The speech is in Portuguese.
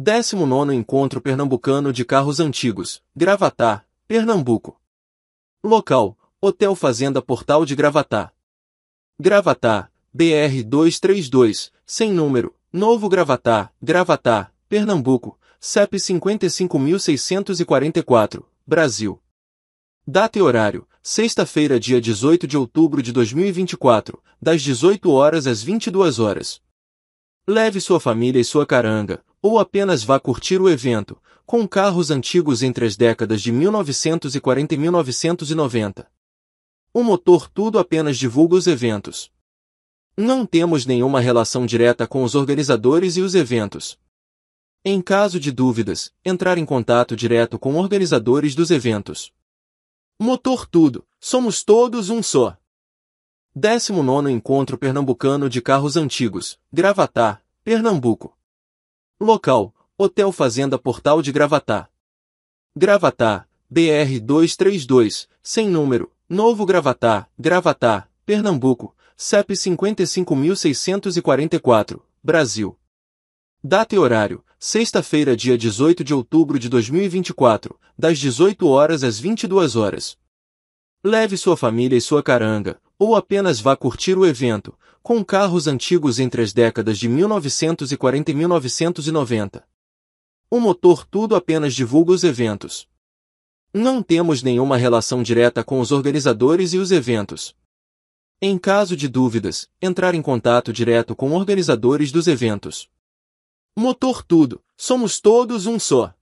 19 Encontro Pernambucano de Carros Antigos, Gravatá, Pernambuco. Local, Hotel Fazenda Portal de Gravatá. Gravatá, BR 232, sem número, Novo Gravatá, Gravatá, Pernambuco, CEP 55644, Brasil. Data e horário, sexta-feira dia 18 de outubro de 2024, das 18 horas às 22 horas. Leve sua família e sua caranga, ou apenas vá curtir o evento, com carros antigos entre as décadas de 1940 e 1990. O motor tudo apenas divulga os eventos. Não temos nenhuma relação direta com os organizadores e os eventos. Em caso de dúvidas, entrar em contato direto com organizadores dos eventos. Motor Tudo, somos todos um só. 19 Encontro Pernambucano de Carros Antigos, Gravatá, Pernambuco. Local, Hotel Fazenda Portal de Gravatá. Gravatá, BR 232, sem número, Novo Gravatá, Gravatá, Pernambuco, CEP 55644, Brasil. Data e horário, sexta-feira dia 18 de outubro de 2024, das 18 horas às 22 horas. Leve sua família e sua caranga, ou apenas vá curtir o evento, com carros antigos entre as décadas de 1940 e 1990. O motor tudo apenas divulga os eventos. Não temos nenhuma relação direta com os organizadores e os eventos. Em caso de dúvidas, entrar em contato direto com organizadores dos eventos. Motor Tudo, somos todos um só.